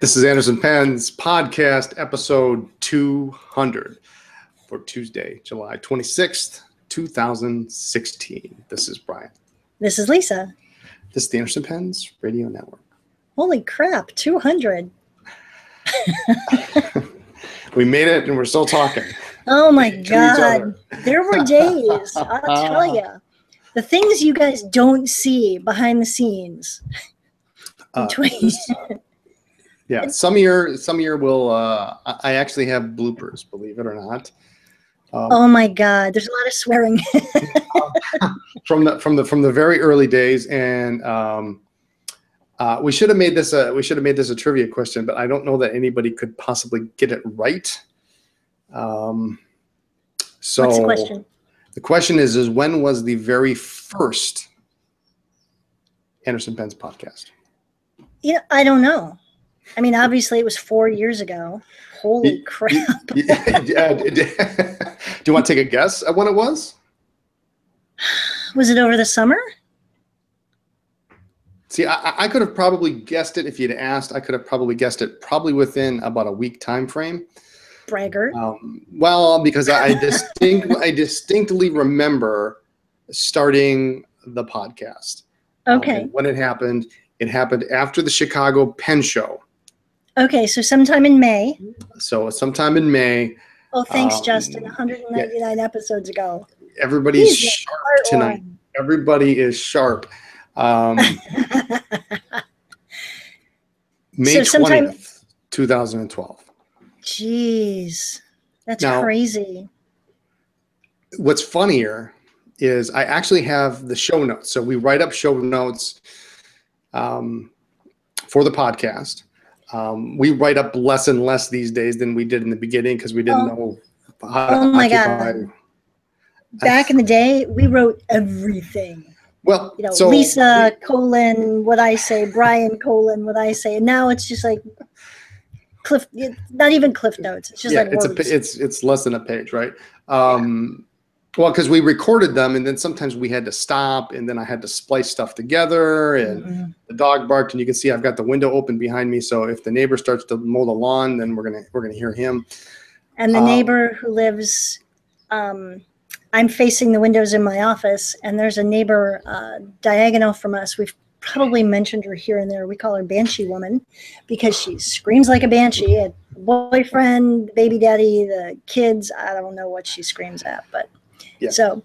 This is Anderson Pens podcast, episode 200 for Tuesday, July 26th, 2016. This is Brian. This is Lisa. This is the Anderson Pens Radio Network. Holy crap, 200. We made it and we're still talking. Oh my God. There were days, I'll tell you. The things you guys don't see behind the scenes. Uh, Between- yeah, some year, some year will. Uh, I I actually have bloopers, believe it or not. Um, oh my God, there's a lot of swearing. from the from the from the very early days and um, uh, we should have made this a we should have made this a trivia question but i don't know that anybody could possibly get it right um, so What's the question? the question is is when was the very first anderson pens podcast Yeah, I don't know. I mean, obviously, it was four years ago. Holy crap. yeah, d- d- do you want to take a guess at when it was Was it over the summer? See, I, I- could have probably guessed it if you'd asked. I could have probably guessed it probably within about a week time frame. Braggart. Um, well, because I distinct, I distinctly remember starting the podcast. Um, Okay. and when it happened, it happened after the Chicago Pen Show. Okay, so sometime in May. So sometime in May, Oh, thanks, Um, Justin. 199 episodes ago. everybody's He's sharp Part tonight. Everybody is sharp. Um. May So sometime- 20th, 2012. Jeez, that's Now- crazy. what's funnier is I actually have the show notes. So we write up show notes um, for the podcast. Um, we write up less and less these days than we did in the beginning because we didn't Oh. know how Oh my occupy. God. Back in the day, we wrote everything. Well, You know, so Lisa colon what I say, Brian colon what I say, and now it's just like cliff. Not even cliff notes. It's just yeah, like it's a words. it's it's less than a page, right? Um, Well, because we recorded them, and then sometimes we had to stop, and then I had to splice stuff together, and Mhm. the dog barked and you can see I've got the window open behind me. So if the neighbor starts to mow the lawn, then we're gonna we're gonna hear him. And the Um, neighbor who lives, um, I'm facing the windows in my office, and there's a neighbor uh, diagonal from us. We've probably mentioned her here and there. We call her Banshee Woman because she screams like a banshee at boyfriend, baby daddy, the kids. I don't know what she screams at, but Yeah. so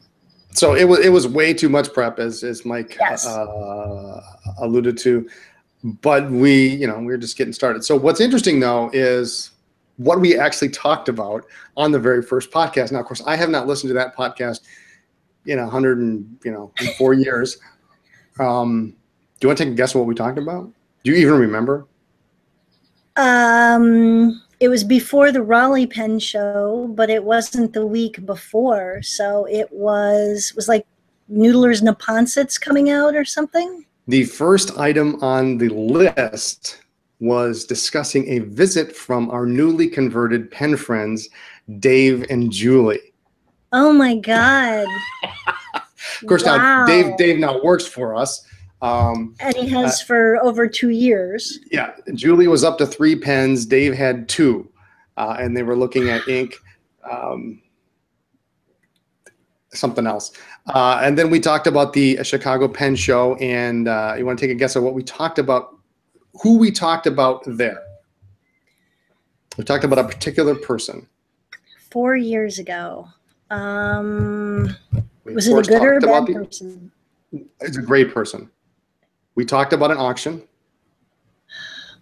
So it was it was way too much prep, as as Mike Yes. uh, alluded to. But we, you know, we were just getting started. So what's interesting though is what we actually talked about on the very first podcast. Now, of course, I have not listened to that podcast in a hundred and you know in four years. Um, do you want to take a guess of what we talked about? Do you even remember? Um, it was before the Raleigh Pen show, but it wasn't the week before. So it was was like Noodlers Neponsets coming out or something. The first item on the list was discussing a visit from our newly converted pen friends, Dave and Julie. Oh my god! Of course, now Dave Dave now works for us. Um, and he has for over two years. yeah, Julie was up to three pens. Dave had two, uh, and they were looking at ink, um, something else. Uh, and then we talked about the Chicago Pen Show, and uh, you want to take a guess at what we talked about? Who we talked about there? We talked about a particular person. Four years ago. Um, was it a good or a bad person? It's a great person. We talked about an auction.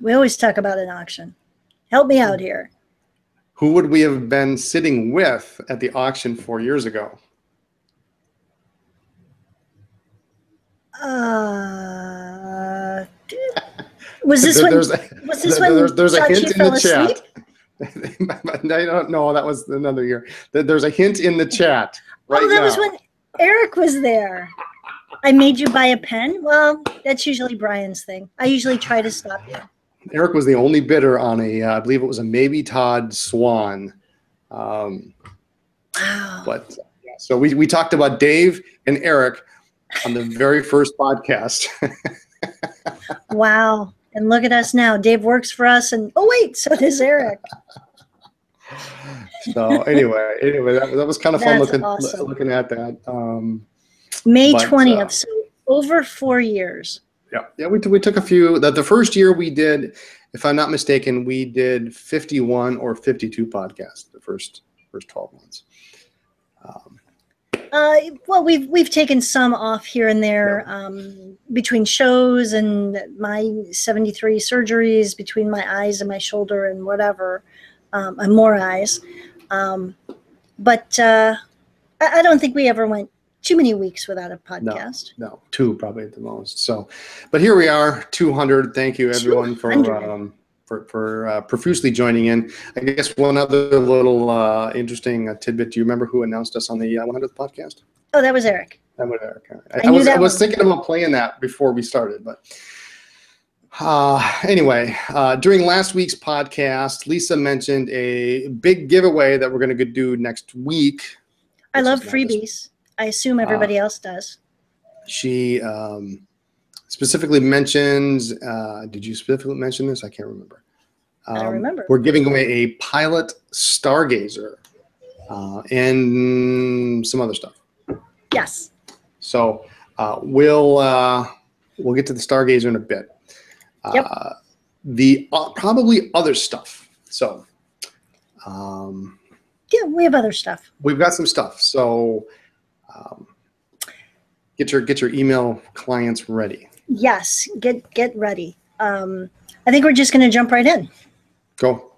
We always talk about an auction. Help me out here. Who would we have been sitting with at the auction four years ago? Uh, was this when? there's a, Was this there- when there's, there's a hint in the chat. I don't know. That was another year. There's a hint in the chat right oh, that now. was when Eric was there. I made you buy a pen. Well, that's usually Brian's thing. I usually try to stop you. Eric was the only bidder on a, uh, I believe it was a maybe Todd Swan. Um, Wow. but yeah, so we, we talked about Dave and Eric on the very first podcast. Wow. And look at us now. Dave works for us, and oh wait, so does Eric. so anyway, anyway, that, that was kind of fun That's looking awesome. looking at that. Um, May But, uh, twentieth, so over four years. yeah, yeah, we, t- we took a few. The, the first year we did, if I'm not mistaken, we did 51 or 52 podcasts the first first 12 months. Um, Uh, well, we've we've taken some off here and there um, between shows and my seventy three surgeries between my eyes and my shoulder and whatever, um, and more eyes. Um, but uh, I, I don't think we ever went too many weeks without a podcast. no, no, two probably at the most. So, but here we are, 200. Thank you everyone for um, for for uh, profusely joining in. I guess one other little uh, interesting uh, tidbit. Do you remember who announced us on the uh, 100th podcast? Oh, that was Eric. That would Eric. I, I I was I was thinking about playing that before we started, but uh, anyway, uh, during last week's podcast, Lisa mentioned a big giveaway that we're going to do next week. I love freebies. I assume everybody else does. She um, specifically mentions. Uh, did you specifically mention this? I can't remember. I don't Um, remember. We're giving away a pilot stargazer uh, and some other stuff. Yes. So uh, we'll uh, we'll get to the stargazer in a bit. Yep. Uh, the uh, probably other stuff. So um, Yeah, we have other stuff. we've got some stuff. So um, get your get your email clients ready. Yes, get get ready. Um, I think we're just going to jump right in. Go.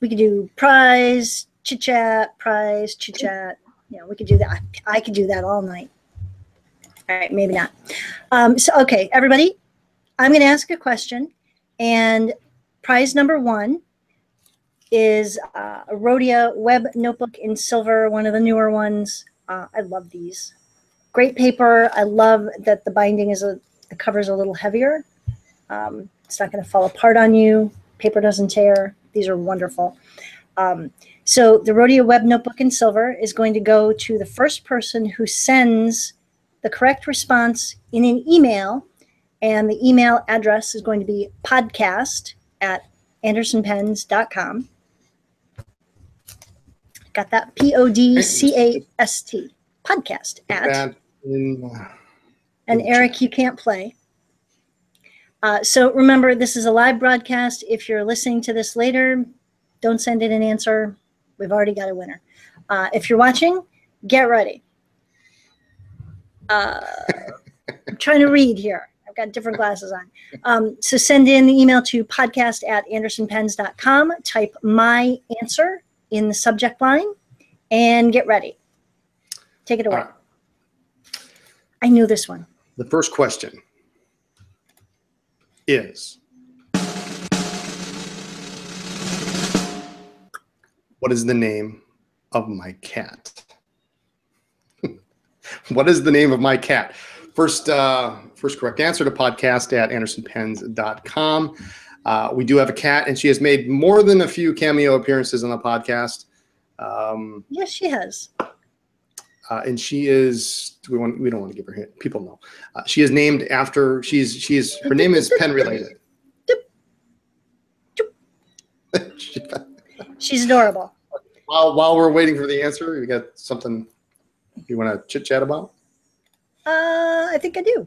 we could do prize chit chat prize chit chat Yeah, we could do that i could do that all night all right maybe not um, so okay everybody i'm going to ask a question and prize number one is uh, a Rhodia web notebook in silver one of the newer ones uh, i love these. Great paper. I love that the binding is a the cover is a little heavier. Um, it's not going to fall apart on you. Paper doesn't tear. These are wonderful. Um, so the Rhodia Web Notebook in Silver is going to go to the first person who sends the correct response in an email, and the email address is going to be podcast at andersonpens.com. Got that? P O D C A S T. Podcast at. Uh, And Eric, you can't play. Uh, so remember, this is a live broadcast. If you're listening to this later, don't send in an answer. We've already got a winner. Uh, if you're watching, get ready. Uh, I'm trying to read here. I've got different glasses on. Um, so send in the email to podcast at andersonpens.com. Type my answer in the subject line and get ready. Take it away. right. I knew this one. The first question is What is the name of my cat? what is the name of my cat? First, uh, first correct answer to podcast at andersonpens.com. Uh, we do have a cat, and she has made more than a few cameo appearances on the podcast. Um, Yes, she has. uh, and she is do we want we don't want to give her hint people know uh, she is named after she's she's her name is pen related She's adorable. while while we're waiting for the answer you got something you want to chit chat about Uh, I think I do.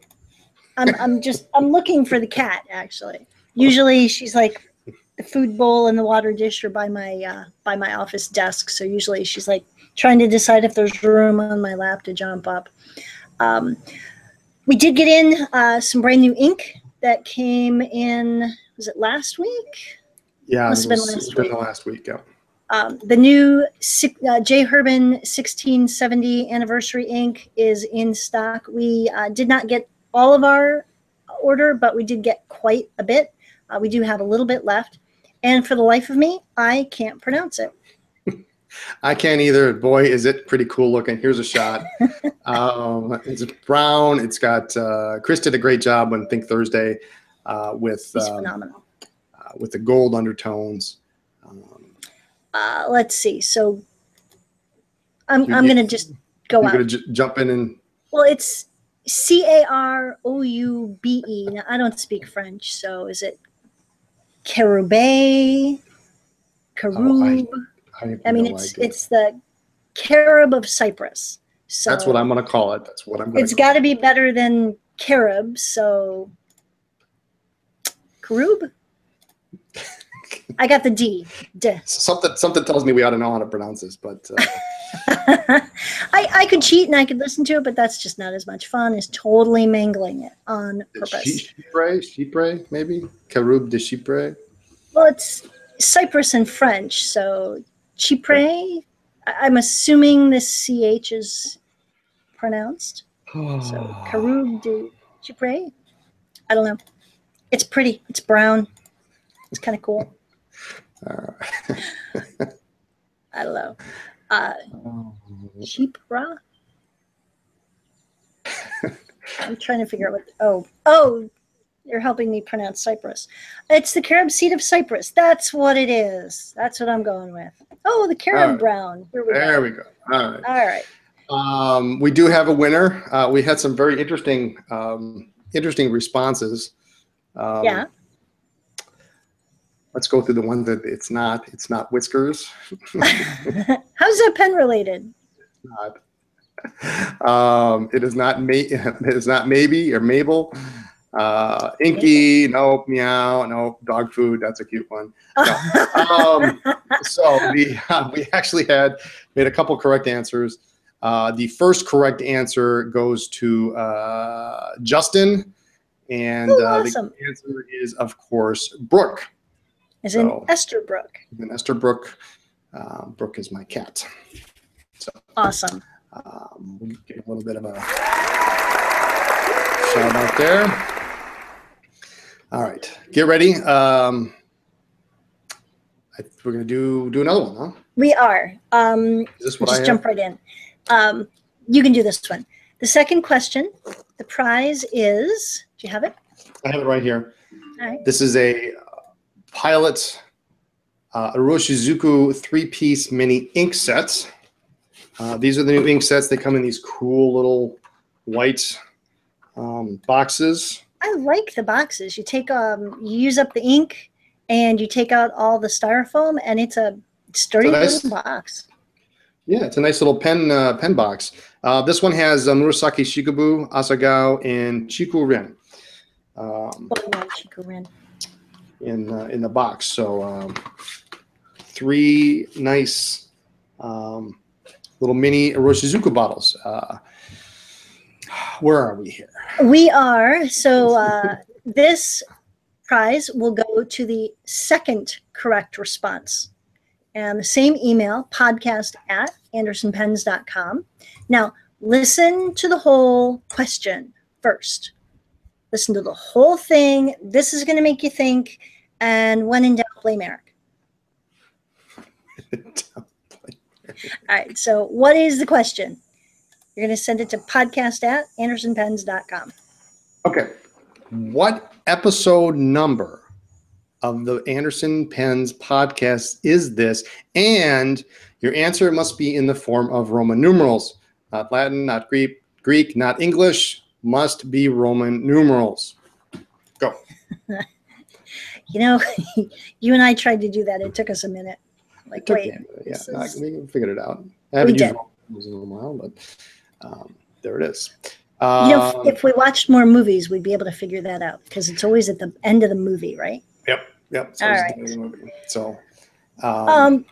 I'm, I'm just, I'm looking for the cat actually. Usually she's like the food bowl and the water dish are by my, uh, by my office desk. So usually she's like trying to decide if there's room on my lap to jump up. Um, we did get in uh, some brand new ink that came in, was it last week? yeah Must it have been last it's been week. last week yeah Um, the new uh, J. Herbin 1670 anniversary ink is in stock. We uh, did not get all of our order, but we did get quite a bit. Uh, we do have a little bit left. And for the life of me, I can't pronounce it. i can't either boy is it pretty cool looking here's a shot um, it's brown it's got uh, chris did a great job on think thursday uh, with um, phenomenal. uh, with the gold undertones um, Uh, let's see. So I'm, I'm going to just go you're out. gonna j- jump in and Well, it's C A R O U B E. Now, I don't speak French, so is it Carube, Carub. I, have I mean, it's it's the carob of Cyprus. So That's what I'm going to call it. That's what I'm going It's got to be better than carob. So carub. I got the D. D. Something, something tells me we ought to know how to pronounce this, but uh, I I could cheat and I could listen to it, but that's just not as much fun as totally mangling it on purpose. Chypre, Chypre, maybe? Carub de Chypre? Well, it's Cyprus and French, so Chypre. I'm assuming this ch is pronounced. So Carub de Chypre. I don't know. It's pretty. It's brown. It's kind of cool. Uh, I don't know. Uh. I'm trying to figure out what. Oh, oh, you're helping me pronounce Cyprus. It's the carob seed of Cyprus. That's what it is. That's what I'm going with. Oh, the carob Alright. brown. We there go. we go. All right. All right. Um, we do have a winner. Uh, we had some very interesting, um, interesting responses. Um, Yeah. Let's go through the one that it's not. It's not whiskers. How's that pen related? not. Um, it is not. It is not maybe or Mabel. Uh, Inky. Nope. Meow. Nope. Dog food. That's a cute one. um, so we we actually had made a couple correct answers. Uh, the first correct answer goes to uh, Justin, and Oh, uh, awesome. the answer is of course Brooke. As in So- Esterbrook. And Esther Brooke. Uh, Brooke is my cat. So, Awesome. Um, we'll get a little bit of a shout out there. All right, get ready. Um, I, we're gonna do do another one, huh? We are. Um, Is this what just have? jump right in. Um, you can do this one. The second question, the prize is, do you have it? I have it right here. All right. This is a pilot uh, three-piece mini ink sets. Uh, these are the new ink sets. They come in these cool little white um, boxes. I like the boxes. You take um, you use up the ink, and you take out all the styrofoam, and it's a sturdy So nice- little box. Yeah, it's a nice little pen uh, pen box. Uh, this one has uh, Murasaki Shikibu, Asagao, and Chiku Rin um, Chico Rin. In uh, in the box. So um, three nice um, little mini Iroshizuku bottles. Uh, where are we here? We are so uh, this prize will go to the second correct response. And the same email, podcast at andersonpens.com. Now, listen to the whole question first. Listen to the whole thing. This is going to make you think. And when in doubt, blame Eric. All right. So, what is the question? You're going to send it to podcast at andersonpens.com. Okay. What episode number of the Anderson Pens podcast is this? And your answer must be in the form of Roman numerals, not Latin, not Greek, Greek, not English, must be Roman numerals. Go. You know, you and I tried to do that. It took us a minute. Like, Took- wait, yeah, no, is- we figured it out. I haven't used Roman numerals in a while, but um, there it is. you know, Um, if, if we watched more movies, we'd be able to figure that out because it's always at the end of the movie, right? Yep. Yep. So, All right. the end of the movie. so um, Um,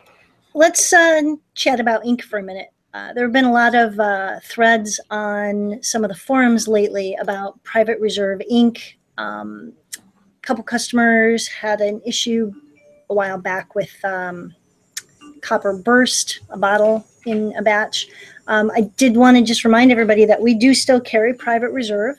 let's uh, chat about ink for a minute. Uh, there have been a lot of uh, threads on some of the forums lately about private reserve ink. Um, a couple customers had an issue a while back with um, copper burst, a bottle in a batch. Um, I did want to just remind everybody that we do still carry private reserve.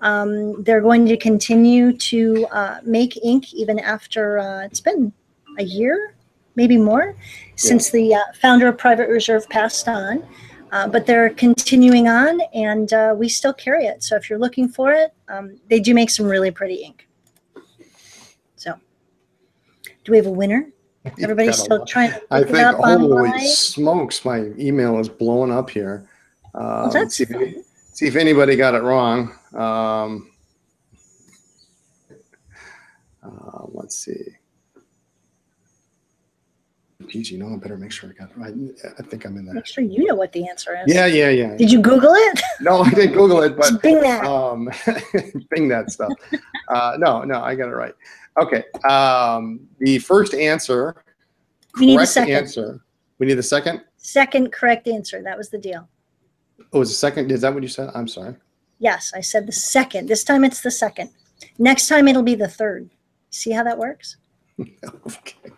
Um, they're going to continue to uh, make ink even after uh, it's been a year, maybe more, since the uh, founder of Private Reserve passed on. Uh, but they're continuing on, and uh, we still carry it. So if you're looking for it, um, they do make some really pretty ink. So, do we have a winner? Everybody's still trying to I think, holy online. smokes, my email is blowing up here. Um, Well, that's see, if, see if anybody got it wrong. Um, uh, let's see. You know, I better make sure I got it right. I think I'm in there. Make sure you know what the answer is. Yeah, yeah, yeah. Did you Google it? No, I didn't Google it, but Bing that. um, Bing that stuff. Uh, no, no, I got it right. Okay. Um, the first answer. We need a second. answer. We need a second. Second correct answer. That was the deal. Oh, was a second? Is that what you said? I'm sorry. Yes, I said the second. This time it's the second. Next time it'll be the third. See how that works? okay.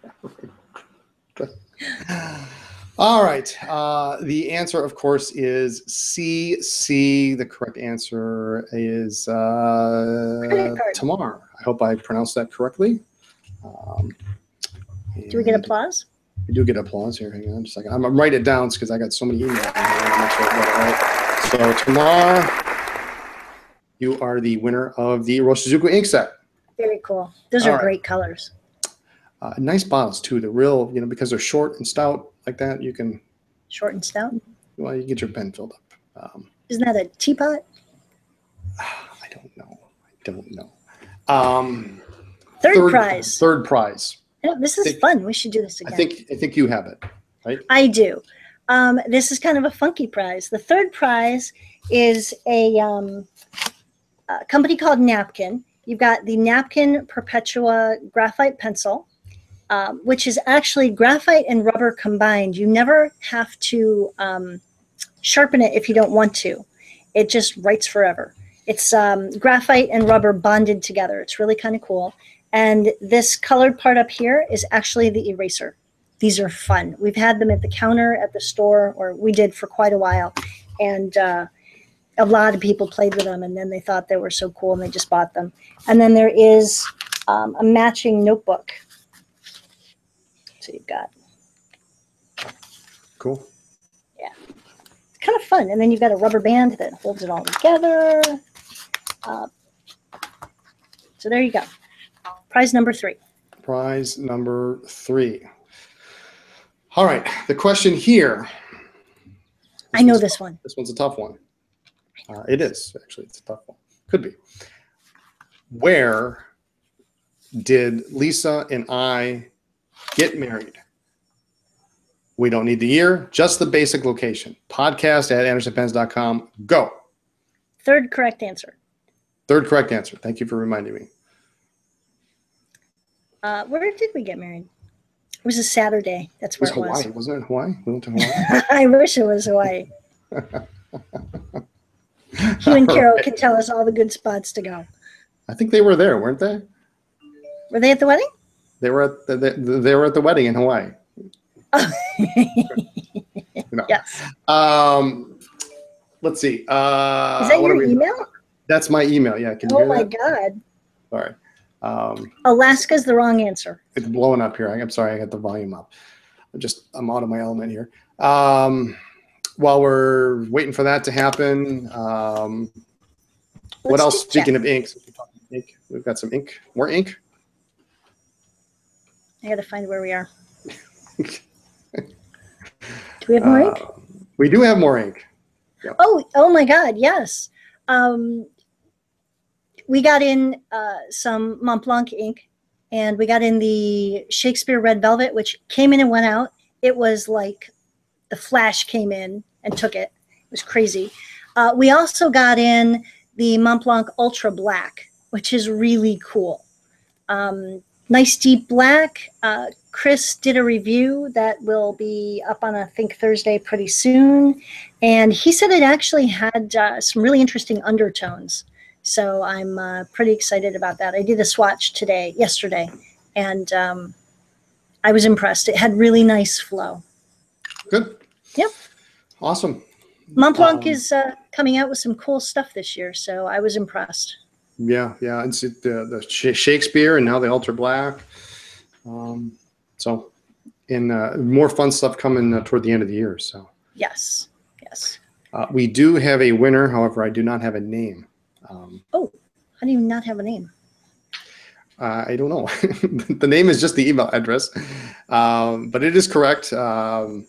All right. Uh, the answer, of course, is C. C. The correct answer is uh, Tamar. I hope I pronounced that correctly. Um, Do we get applause? We do get applause here. Hang on just a second. I'm gonna write it down because I got so many emails. I wanna make sure I got it right. So Tamar, you are the winner of the Roshizuku ink set. Very cool. Those All are right. great colors. Uh, nice bottles too. The real, you know, because they're short and stout like that, you can Short and stout. well, you get your pen filled up. Um, Isn't that a teapot? I don't know. I don't know. Um, Third, prize. Third prize. Yeah, this is think- fun. We should do this again. I think. I think you have it. Right? I do. Um, this is kind of a funky prize. The third prize is a, um, a company called Napkin. You've got the Napkin Perpetua graphite pencil, um, which is actually graphite and rubber combined. You never have to um, sharpen it if you don't want to. It just writes forever. It's um, graphite and rubber bonded together. It's really kind of cool. And this colored part up here is actually the eraser these are fun. We've had them at the counter at the store, or we did for quite a while, and uh, a lot of people played with them, and then they thought they were so cool, and they just bought them. And then there is um, a matching notebook. So you've got Cool. Yeah. It's kind of fun, and then you've got a rubber band that holds it all together. Uh, so there you go. Prize number three. Prize number three. All right. The question here. I know this one. This one's a tough one. Uh, it is actually. It's a tough one. Could be. Where did Lisa and I get married? We don't need the year, just the basic location. Podcast at andersonpens.com. Go. Third correct answer. Third correct answer. Thank you for reminding me. Uh, where did we get married? It was a Saturday. That's It was where it was. Hawaii, wasn't it? Hawaii? We went to Hawaii. I wish it was Hawaii. Hugh and Carol can tell us all the good spots to go. I think they were there, weren't they? Were they at the wedding? They were at the, the, they were at the wedding in Hawaii. No. yes. Um, let's see. Uh, Is that your email? That's my email. Yeah, can you Oh my that? God. Sorry. Um, Alaska's the wrong answer. it's blowing up here. I'm sorry. I got the volume up. I'm just I'm out of my element here. Um, while we're waiting for that to happen, um, what else? Speaking of ink, since we're talking ink, we've got some ink. More ink. I got to find where we are. Do we have more ink? Uh, we do have more ink. Oh, oh my God, yes. Um, we got in uh, some Mont Blanc ink, and we got in the Shakespeare Red Velvet, which came in and went out. It was like the Flash came in and took it. It was crazy. Uh, we also got in the Mont Blanc Ultra Black, which is really cool. Um, nice deep black. Uh, Chris did a review that will be up on, I think, Thursday pretty soon. And he said it actually had uh, some really interesting undertones. So I'm uh, pretty excited about that. I did a swatch today, yesterday, and um, I was impressed. It had really nice flow. Good. Yep. Awesome. Mont Blanc Um, is uh, coming out with some cool stuff this year, so I was impressed. Yeah, yeah. It's the the Shakespeare and now the Ultra Black. Um, so, and uh, more fun stuff coming uh, toward the end of the year. So, Yes, yes. uh, we do have a winner. However, I do not have a name. Um, oh, How do you not have a name? uh, I don't know. the name is just the email address, um, but it is correct. Um,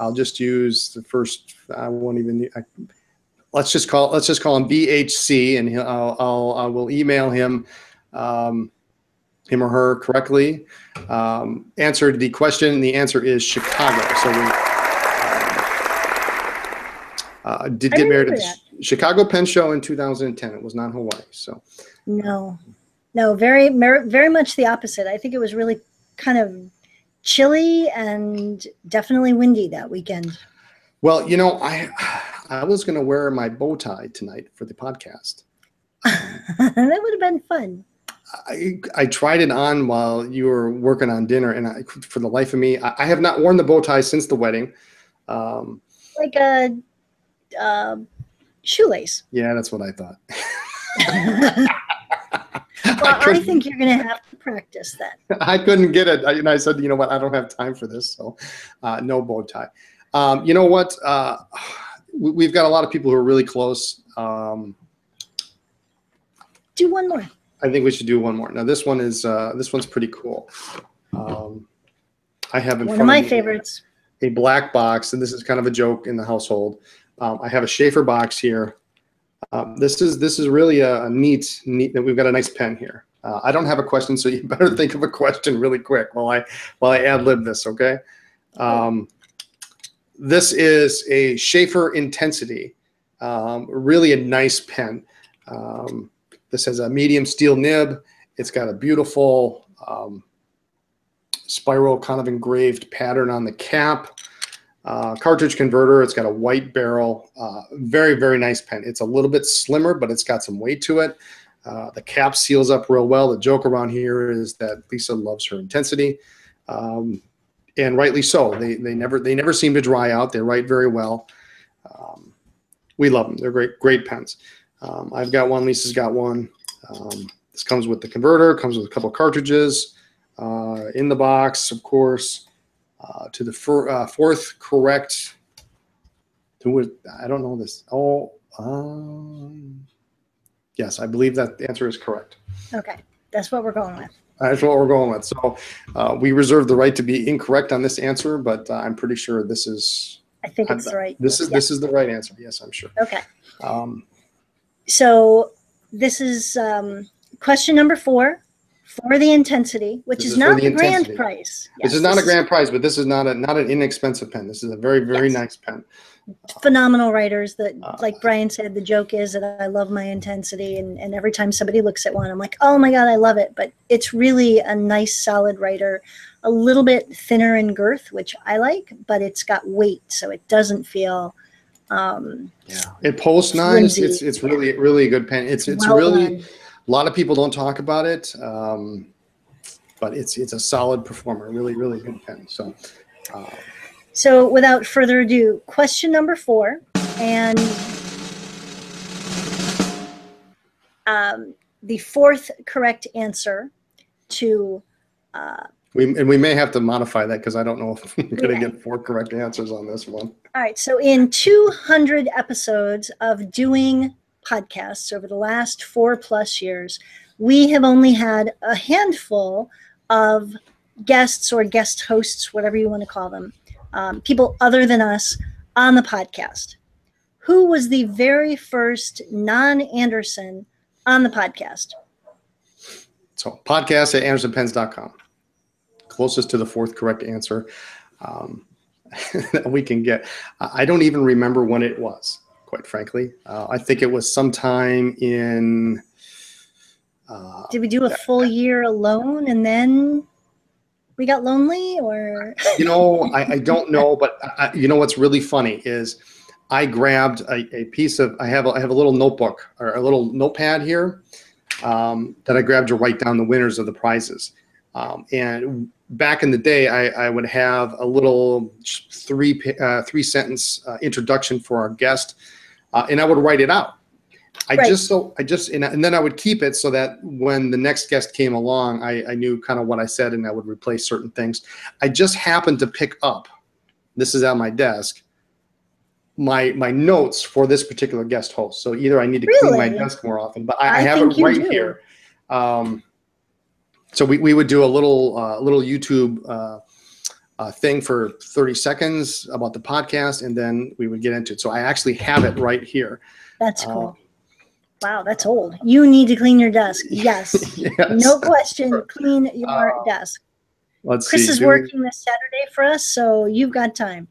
I'll just use the first. I won't even. I, let's just call. Let's just call him BHC, and he'll, I'll, I'll I will email him. Um, him or her correctly um, answered the question. The answer is Chicago. So we uh, did get married at the Chicago Pen Show in 2010. It was not Hawaii. So No, no, very, very much the opposite. I think it was really kind of chilly and definitely windy that weekend. well, you know, I I was going to wear my bow tie tonight for the podcast. that would have been fun. I, I tried it on while you were working on dinner, and I, for the life of me, I, I have not worn the bow tie since the wedding. Um, Like a uh, shoelace. yeah, that's what I thought. Well, I couldn't- think you're going to have to practice that. I couldn't get it. I, and I said, you know what? I don't have time for this. So, uh, no bow tie. Um, you know what? Uh, we've got a lot of people who are really close. Um, Do one more. I think we should do one more. Now, this one is uh, this one's pretty cool. Um, I have in One front of my me favorites. a black box, and this is kind of a joke in the household. Um, I have a Sheaffer box here. Um, this is this is really a, a neat neat. We've got a nice pen here. Uh, I don't have a question, so you better think of a question really quick while I while I ad lib this. Okay. Um, this is a Sheaffer Intensity. Um, really a nice pen. Um, this has a medium steel nib. It's got a beautiful um, spiral kind of engraved pattern on the cap. Uh, cartridge converter. It's got a white barrel. Uh, very, very nice pen. It's a little bit slimmer, but it's got some weight to it. Uh, the cap seals up real well. The joke around here is that Lisa loves her intensity, um, and rightly so. They they never they never seem to dry out. They write very well. Um, we love them. They're great great pens. Um, I've got one. Lisa's got one. Um, this comes with the converter. Comes with a couple of cartridges uh, in the box, of course. Uh, to the fir- uh, fourth correct. To what? I don't know this. Oh, um, yes, I believe that the answer is correct. Okay. That's what we're going with. That's what we're going with. So uh, we reserve the right to be incorrect on this answer, but uh, I'm pretty sure this is I think it's the right. this is yeah. this is the right answer. Yes, I'm sure. Okay. Um, So this is um, question number four for the intensity, which is, is not the grand prize. this Yes, is not a grand prize, but this is not a not an inexpensive pen. This is a very very Yes. nice pen. Phenomenal writers that Uh, like brian said the joke is that i love my intensity and, and every time somebody looks at one i'm like oh my god i love it but it's really a nice solid writer a little bit thinner in girth which i like but it's got weight so it doesn't feel um, Yeah, it posts nice. It's it's really really a good pen. It's it's well really done. a lot of people don't talk about it, um, but it's it's a solid performer. Really really good pen. So. Uh, so without further ado question number four and um, the fourth correct answer to uh, We, and we may have to modify that because I don't know if we're going to Yeah. get four correct answers on this one. All right. So, in 200 episodes of doing podcasts over the last four plus years, we have only had a handful of guests or guest hosts, whatever you want to call them, um, people other than us on the podcast. Who was the very first non Anderson on the podcast? So podcast at andersonpens.com. Closest to the fourth correct answer um, that we can get. I I don't even remember when it was, quite frankly. Uh, I think it was sometime in. Uh, Did we do a full year alone and then we got lonely or? you know, I, I don't know, but I, you know what's really funny is I grabbed a, a piece of I have a, I have a little notebook or a little notepad here um, that I grabbed to write down the winners of the prizes. Um, and back in the day, I, I would have a little three uh, three sentence uh, introduction for our guest, uh, and I would write it out. I Right. just so I just and, and then I would keep it so that when the next guest came along, I, I knew kind of what I said and I would replace certain things. I just happened to pick up. This is at my desk. My my notes for this particular guest host. So either I need to clean my Really? desk more often, but I, I, I have think it you right do. here. Um, so we, we would do a little uh, little YouTube uh, uh, thing for 30 seconds about the podcast, and then we would get into it. So I actually have it right here. That's Uh, cool. Wow, that's old. You need to clean your desk. Yes. yes. No question. Clean your Uh, desk. Let's Chris see. is do, working this Saturday for us, so you've got time.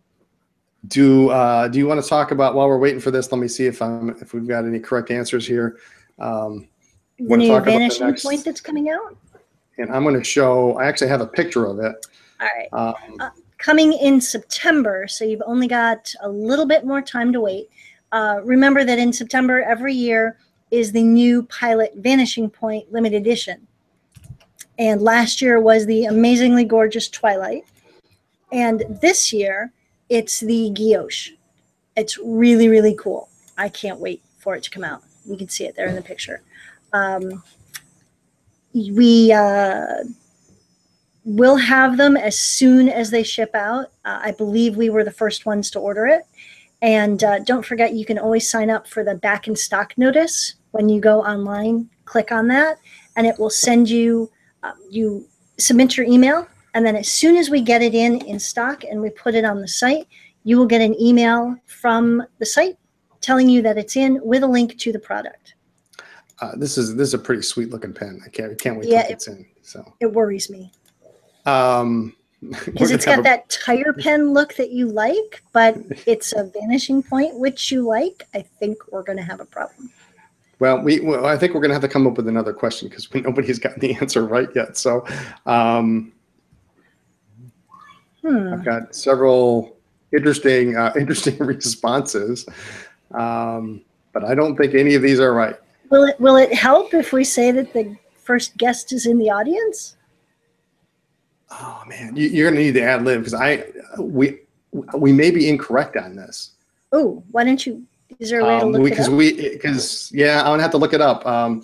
Do uh, do you want to talk about while we're waiting for this? Let me see if I'm if we've got any correct answers here. Um, The new talk about the point that's coming out. and I'm going to show. I actually have a picture of it. All right. Um, coming in September, so you've only got a little bit more time to wait. Uh, remember that in September every year is the new Pilot Vanishing Point limited edition. And last year was the amazingly gorgeous Twilight. And this year it's the Guilloche. It's really, really cool. I can't wait for it to come out. You can see it there in the picture. Um, we uh, We'll have them as soon as they ship out. Uh, I believe we were the first ones to order it. And uh, don't forget, you can always sign up for the back in stock notice when you go online. Click on that, and it will send you. Uh, you submit your email, and then as soon as we get it in in stock and we put it on the site, you will get an email from the site telling you that it's in with a link to the product. uh, this is this is a pretty sweet looking pen. I can't can't wait Yeah, till it- it's in. So It worries me. um, because it's got that tire pen look that you like, but it's a vanishing point which you like. I think we're going to have a problem. Well, we well, I think we're going to have to come up with another question because nobody's gotten the answer right yet. So um, Hmm. I've got several interesting uh, interesting responses, um, but I don't think any of these are right. Will it will it help if we say that the first guest is in the audience? Oh man, you, you're going to need to ad lib because I we we may be incorrect on this. Oh, why don't you? Is there a way to Um, look because we because yeah, I'm gonna have to look it up. Um,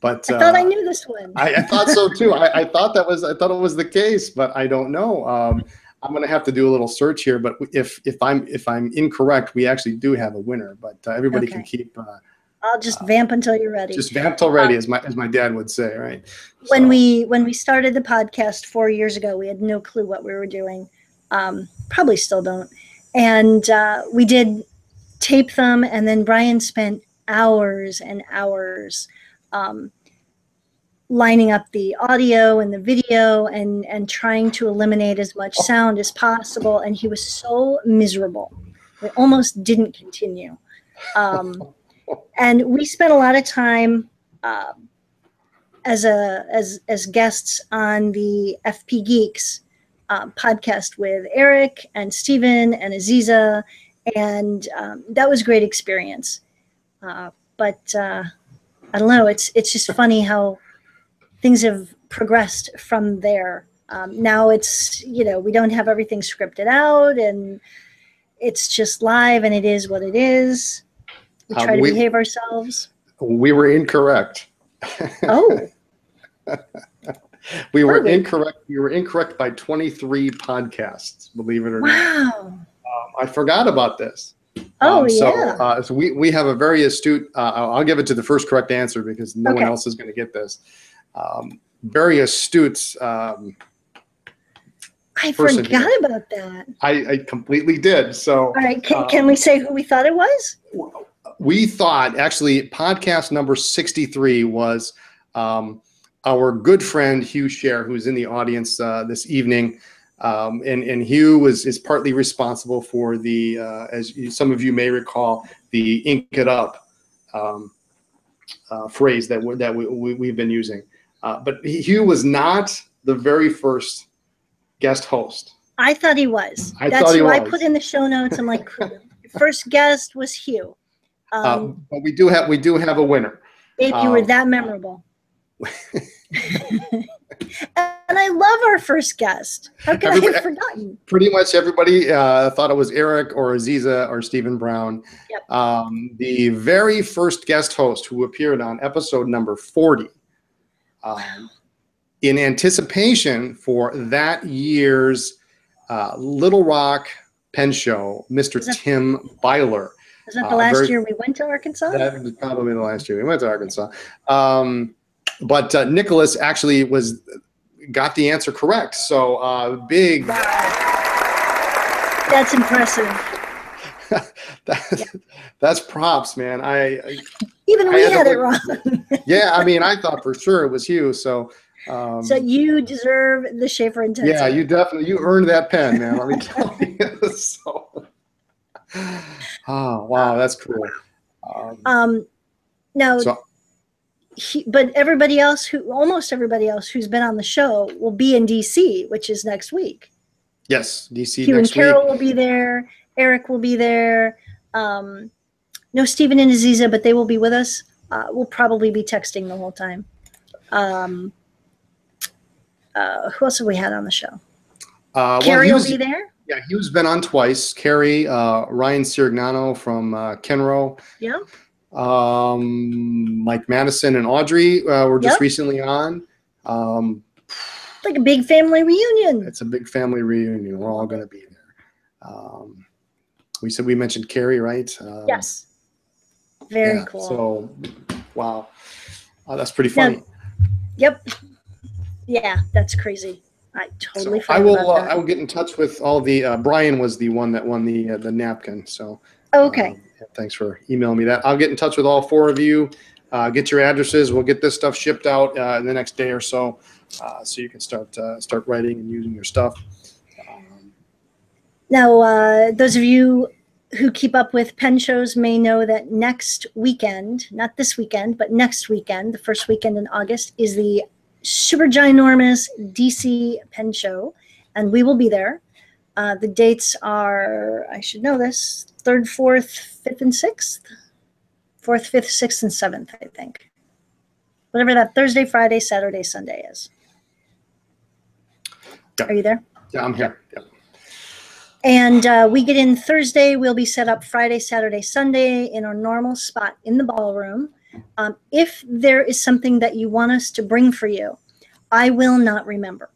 but I thought I uh, knew this one. I, I thought so too. I, I thought that was I thought it was the case, but I don't know. Um, I'm gonna have to do a little search here. But if if I'm if I'm incorrect, we actually do have a winner. But uh, everybody can keep uh, I'll just vamp until you're ready. just vamp till ready, as my as my dad would say, right? when So, we when we started the podcast four years ago, we had no clue what we were doing. Um, probably still don't. And uh, we did tape them, and then Brian spent hours and hours um, lining up the audio and the video, and and trying to eliminate as much sound as possible. And he was so miserable. We almost didn't continue. Um, and we spent a lot of time. Uh, as a as as guests on the FP Geeks um, podcast with Eric and Stephen and Aziza, and um, that was a great experience. Uh, but uh, I don't know. It's it's just funny how things have progressed from there. Um, now it's you know we don't have everything scripted out, and it's just live, and it is what it is. We Uh, try to we- behave ourselves. we were incorrect. Oh, we were Really? incorrect. We were incorrect by 23 podcasts. Believe it or not. wow! Um, I forgot about this. Oh Um, so, yeah. uh, so we, we have a very astute, uh, I'll give it to the first correct answer because no one else is going to get this. Um, very astute. Um, I forgot here. about that. I, I completely did. So All right, can, Uh, can we say who we thought it was? we thought actually podcast number 63 was um, our good friend Hugh Share, who's in the audience uh, this evening. Um, and, and Hugh was is partly responsible for the, uh, as you, some of you may recall, the ink it up um, uh, phrase that, that we, we, we've been using. Uh, but Hugh was not the very first guest host. I thought he was. I That's thought he who I put in the show notes. I'm like, first guest was Hugh. Um, Um, but we do have we do have a winner. babe, you were um, that memorable. and I love our first guest. How could I have forgotten? pretty much everybody uh, thought it was Eric or Aziza or Stephen Brown. Yep. Um, the very first guest host who appeared on episode number 40. Um, in anticipation for that year's uh, Little Rock Pen Show, Mr. That- Tim Byler. Was that uh, the last very- year we went to Arkansas? That was probably the last year we went to Arkansas. Um, but uh, Nicholas actually was got the answer correct. So uh, big. That's impressive. that, that's props, man. I, I Even I we had had it wrong. Yeah, I mean, I thought for sure it was you. So, um, so you deserve the Sheaffer intensive. yeah, you definitely you earned that pen, man. Let me tell you. so, oh wow, that's cool. Um, Um, now, so he, but everybody else who, almost everybody else who's been on the show will be in DC, which is next week. yes, DC Hugh and next week. Carol will be there. Eric will be there. Um, no Stephen and Aziza, but they will be with us. Uh, we'll probably be texting the whole time. Um, uh, who else have we had on the show? Uh, well, Carrie he will be there. Yeah, Hugh's been on twice. Carrie, uh, Ryan Sirignano from uh, Kenro, Yeah. Um, Mike Madison, and Audrey uh, were just Yep. recently on. Um, Like a big family reunion. it's a big family reunion. We're all going to be there. Um, we said we mentioned Carrie, right? Um, Yes. Very yeah, cool. So, wow, uh, that's pretty Now, funny. Yep. Yeah, that's crazy. I totally So I will. Uh. I will get in touch with all the. Uh, Brian was the one that won the uh, the napkin. So okay. Um, thanks for emailing me that. I'll get in touch with all four of you. Uh, get your addresses. We'll get this stuff shipped out uh, in the next day or so, uh, so you can start uh, start writing and using your stuff. Um, Now, uh, those of you who keep up with pen shows may know that next weekend, not this weekend, but next weekend, the first weekend in August, is the super ginormous DC pen show, and we will be there. Uh, the dates are, I should know this, third, fourth, fifth, and sixth. Fourth, fifth, sixth, and seventh, I think. Whatever that Thursday, Friday, Saturday, Sunday is. Yeah. Are you there? yeah, I'm here. Yeah. And uh, we get in Thursday. We'll be set up Friday, Saturday, Sunday in our normal spot in the ballroom. Um, if there is something that you want us to bring for you, I will not remember.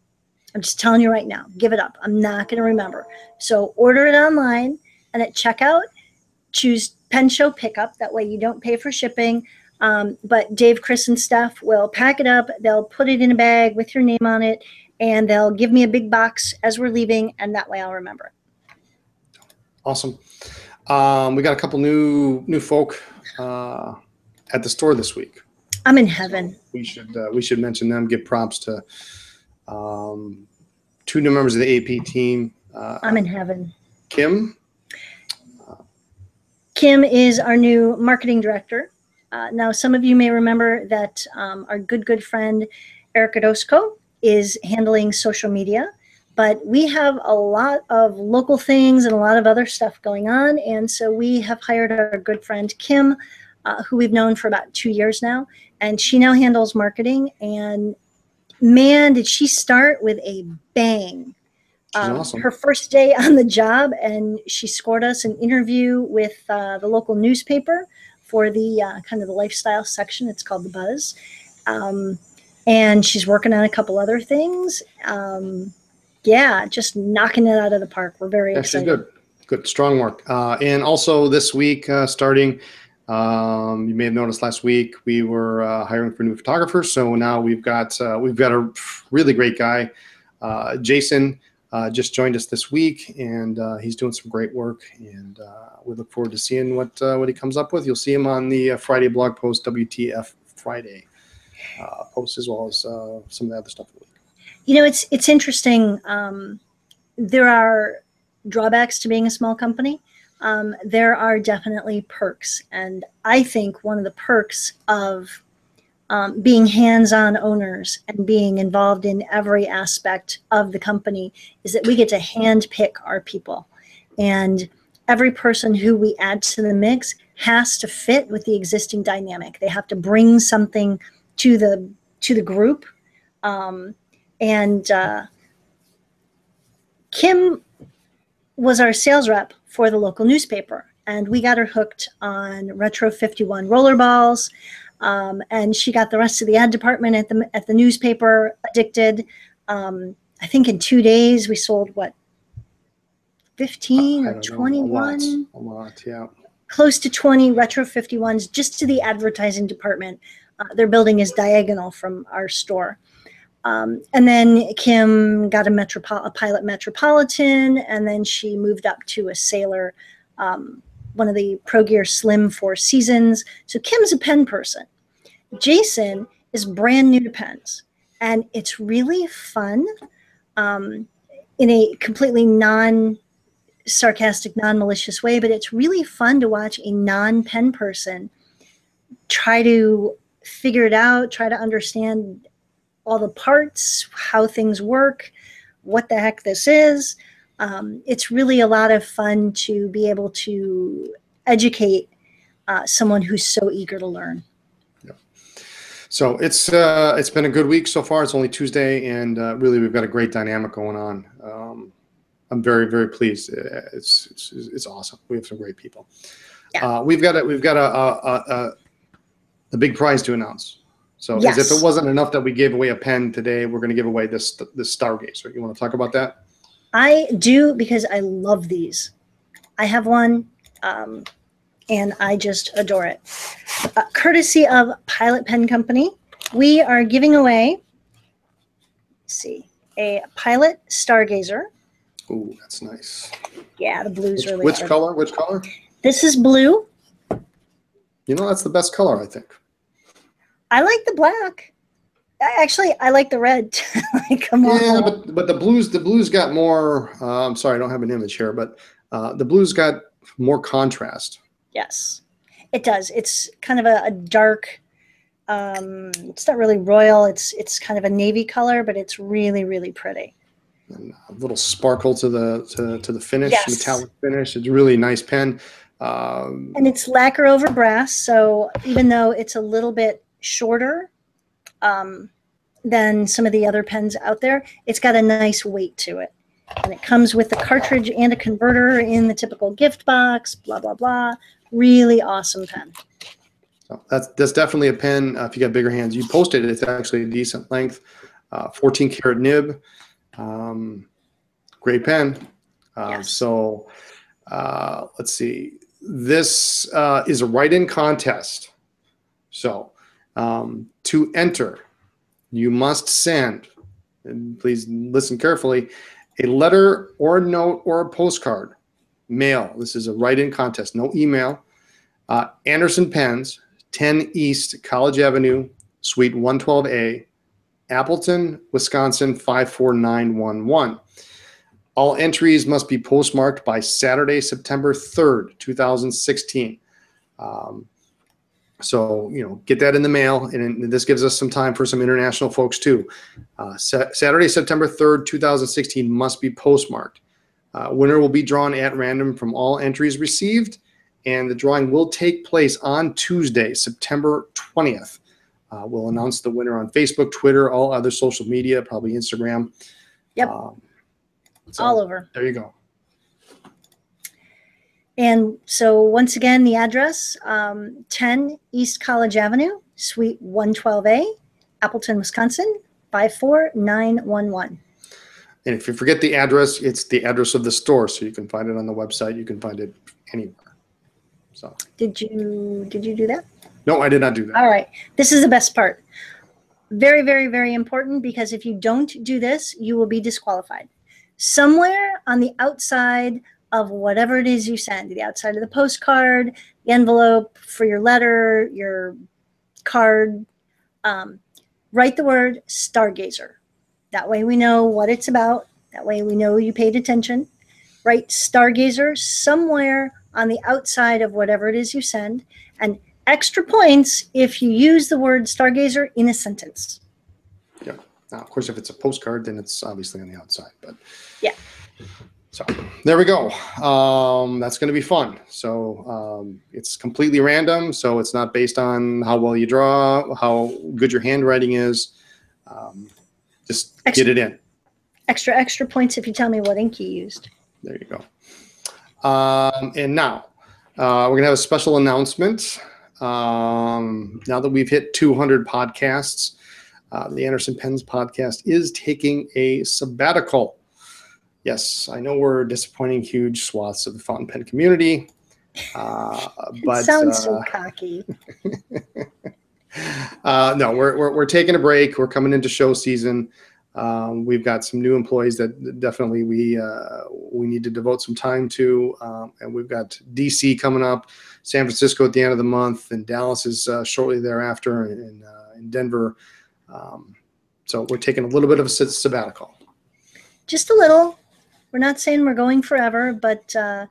I'm just telling you right now. Give it up. I'm not going to remember. So order it online and at checkout, choose Pen Show Pickup. That way you don't pay for shipping. Um, but Dave, Chris, and Steph will pack it up. They'll put it in a bag with your name on it, and they'll give me a big box as we're leaving, and that way I'll remember it. Awesome. Um, we got a couple new new folk uh, at the store this week. I'm in heaven. We should uh, we should mention them. Give props to um, two new members of the AP team. Uh, I'm in heaven. Kim. Kim is our new marketing director. Uh, now, some of you may remember that um, our good, good friend Erica Dosco is handling social media, but we have a lot of local things and a lot of other stuff going on. And so we have hired our good friend Kim, uh, who we've known for about two years now, and she now handles marketing. And man, did she start with a bang! Um, awesome. her first day on the job, and she scored us an interview with uh, the local newspaper for the uh, kind of the lifestyle section. It's called The Buzz. Um, and she's working on a couple other things. Um, yeah, just knocking it out of the park. We're very Yeah, excited. good. Good, strong work. Uh, and also this week, uh, starting, um, you may have noticed last week we were uh, hiring for new photographers. So now we've got uh, we've got a really great guy, uh, Jason. Uh, just joined us this week, and uh, he's doing some great work. And uh, we look forward to seeing what uh, what he comes up with. You'll see him on the uh, Friday blog post, WTF Friday uh, post, as well as some of the other stuff. You know, it's it's interesting. Um, there are drawbacks to being a small company. Um, there are definitely perks, and I think one of the perks of um, being hands-on owners and being involved in every aspect of the company is that we get to handpick our people, and every person who we add to the mix has to fit with the existing dynamic. They have to bring something to the to the group. Um, and uh, Kim was our sales rep for the local newspaper, and we got her hooked on Retro 51 rollerballs. Um, and she got the rest of the ad department at the at the newspaper addicted. Um, I think in two days we sold what, fifteen I or don't know, a lot, a lot, yeah. close to twenty Retro 51s just to the advertising department. Uh, their building is diagonal from our store. Um, and then Kim got a, Metropo- a pilot Metropolitan, and then she moved up to a Sailor um, one of the Pro Gear Slim Four Seasons. So Kim's a pen person. Jason is brand new to pens, and it's really fun um, in a completely non sarcastic, non malicious way, but it's really fun to watch a non pen person try to figure it out, try to understand all the parts, how things work, what the heck this is. Um, it's really a lot of fun to be able to educate uh, someone who's so eager to learn. So it's uh, it's been a good week so far. It's only Tuesday, and uh, really we've got a great dynamic going on. Um, I'm very very pleased. Uh, it's, it's it's awesome. We have some great people. Yeah. Uh, we've got a, we've got a a, a a big prize to announce. So Yes. as if it wasn't enough that we gave away a pen today, we're going to give away this this Stargazer. You want to talk about that? I do because I love these. I have one, um, and I just adore it. Uh, courtesy of Pilot Pen Company, we are giving away. let's see, a Pilot Stargazer. Oh, that's nice. Yeah, the blue's Which, really. which color? Which color? This is blue. You know, that's the best color, I think. I like the black. I- Actually, I like the red. like, come on. Yeah, but but the blues the blues got more. Uh, I'm sorry, I don't have an image here, but uh, the blues got more contrast. Yes, it does. It's kind of a, a dark. Um, it's not really royal. It's it's kind of a navy color, but it's really really pretty. and a little sparkle to the to, to the finish, Yes. metallic finish. It's a really nice pen. Um, And it's lacquer over brass, so even though it's a little bit shorter um, than some of the other pens out there, it's got a nice weight to it. And it comes with a cartridge and a converter in the typical gift box. Blah blah blah. Really awesome pen. so that's that's definitely a pen. Uh, if you got bigger hands, you posted it. It's actually a decent length. Uh, 14 karat nib. Um, great pen. Um, Yes. So uh, let's see. This uh, is a write-in contest. So um, to enter, you must send. And please listen carefully. A letter or a note or a postcard. Mail. This is a write-in contest. No email. Uh, Anderson Pens, 10 East College Avenue, Suite 112A, Appleton, Wisconsin 54911. All entries must be postmarked by Saturday, September 3rd, 2016. Um, so, you know, get that in the mail, and this gives us some time for some international folks too. Uh, Sa- Saturday, September 3rd, 2016 must be postmarked. Uh, winner will be drawn at random from all entries received, and the drawing will take place on Tuesday, September 20th. Uh, we'll announce the winner on Facebook, Twitter, all other social media, probably Instagram. Yep. Um, so All over. there you go. And so once again, the address, um, 10 East College Avenue, Suite 112A, Appleton, Wisconsin, 54911. And if you forget the address, it's the address of the store, so you can find it on the website. You can find it anywhere. So Did you did you do that? no, I did not do that. All right. This is the best part. Very, very, very important because if you don't do this, you will be disqualified. Somewhere on the outside of whatever it is you send, the outside of the postcard, the envelope for your letter, your card, um, write the word stargazer. That way we know what it's about. That way we know you paid attention. Write stargazer somewhere on the outside of whatever it is you send. And extra points if you use the word stargazer in a sentence. Yeah. Now, of course, if it's a postcard, then it's obviously on the outside. But Yeah. So there we go. Um, that's going to be fun. So um, it's completely random. So it's not based on how well you draw, how good your handwriting is. Um, just get it in. Extra, extra points if you tell me what ink you used. There you go. Um, and now uh, we're gonna have a special announcement. Um, now that we've hit 200 podcasts, uh, the Anderson Pens podcast is taking a sabbatical. Yes, I know we're disappointing huge swaths of the fountain pen community, uh, but it sounds uh, so cocky. uh, no, we're, we're, we're taking a break. We're coming into show season. Um, we've got some new employees that definitely we uh, we need to devote some time to, um, and we've got DC coming up, San Francisco at the end of the month, and Dallas is uh, shortly thereafter, and uh, in Denver. Um, so we're taking a little bit of a sabbatical. Just a little. We're not saying we're going forever, but uh,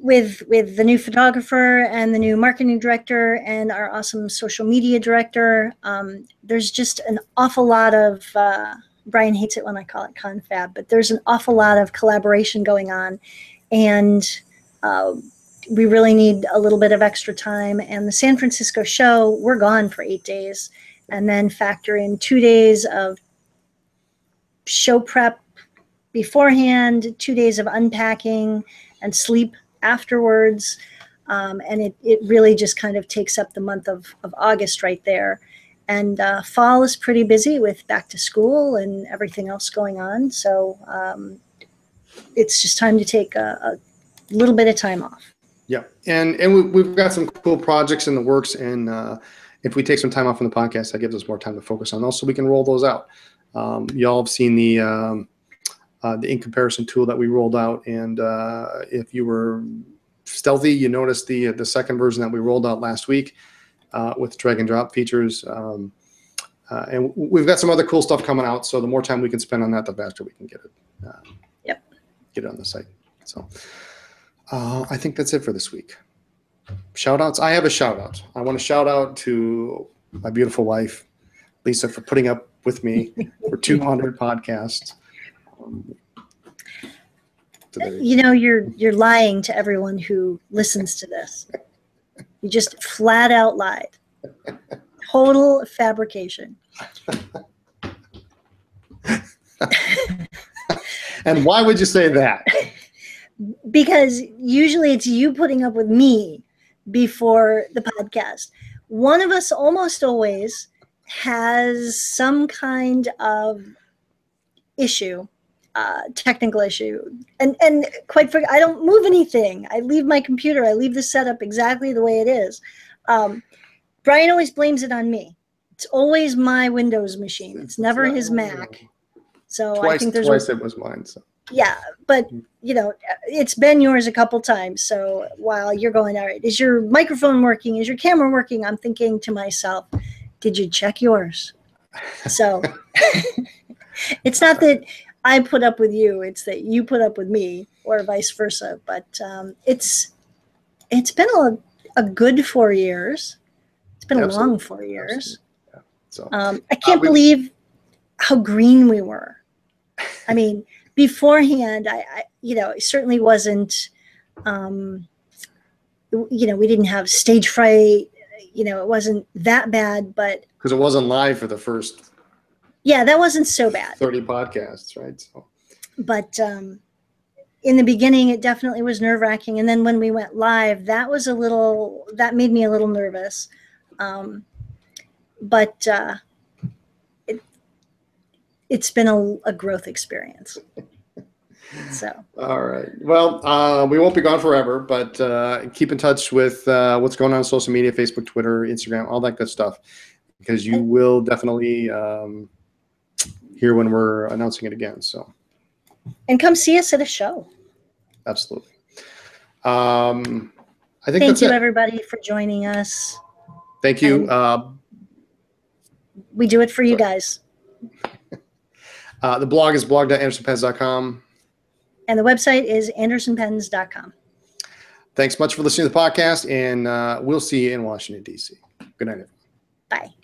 with with the new photographer and the new marketing director and our awesome social media director, um, there's just an awful lot of. Uh, Brian hates it when I call it confab, but there's an awful lot of collaboration going on, and uh, we really need a little bit of extra time. And the San Francisco show, we're gone for eight days, and then factor in two days of show prep beforehand, two days of unpacking and sleep afterwards. Um, and it, it really just kind of takes up the month of, of August right there. And uh, fall is pretty busy with back to school and everything else going on. So um, it's just time to take a, a, little bit of time off. Yeah. And, and we, have got some cool projects in the works. And uh, if we take some time off from the podcast, that gives us more time to focus on those so we can roll those out. Um, y'all have seen the, um, uh, the ink comparison tool that we rolled out. And uh, if you were stealthy, you noticed the the second version that we rolled out last week uh, with drag and drop features. Um, uh, and we've got some other cool stuff coming out. So the more time we can spend on that, the faster we can get it. Uh, yep. Get it on the site. So uh, I think that's it for this week. Shout outs. I have a shout out. I want to shout out to my beautiful wife, Lisa, for putting up with me for 200 podcasts. You know, you're you're lying to everyone who listens to this. You just flat out lied. Total fabrication. and why would you say that? Because usually it's you putting up with me before the podcast. One of us almost always has some kind of issue uh, technical issue. And and quite frankly, I don't move anything. I leave my computer. I leave the setup exactly the way it is. Um, Brian always blames it on me. It's always my Windows machine. It's never it's his Mac. So twice, I think there's twice a, it was mine. So yeah, but you know, it's been yours a couple times. So while you're going, all right, is your microphone working? Is your camera working? I'm thinking to myself, did you check yours? So it's not that I put up with you. It's that you put up with me, or vice versa. But um, it's it's been a, a good four years. It's been Absolutely. a long four years. Yeah. So um, I can't uh, we, believe how green we were. I mean, beforehand, I, I you know it certainly wasn't. Um, you know, we didn't have stage fright. You know, it wasn't that bad, but because it wasn't live for the first yeah, that wasn't so bad. 30 podcasts, right? So. But um, in the beginning, it definitely was nerve wracking. And then when we went live, that was a little, that made me a little nervous. Um, but uh, it, it's been a, a growth experience. So. All right. Well, uh, we won't be gone forever, but uh, keep in touch with uh, what's going on, on social media, Facebook, Twitter, Instagram, all that good stuff, because you will definitely um, hear when we're announcing it again. So, and come see us at a show. Absolutely. Um, I think thank you it. everybody for joining us. Thank you. Uh, we do it for you guys. uh, the blog is blog.andersonpens.com. And the website is andersonpens.com. Thanks much for listening to the podcast, and uh, we'll see you in Washington, D.C. Good night. Bye.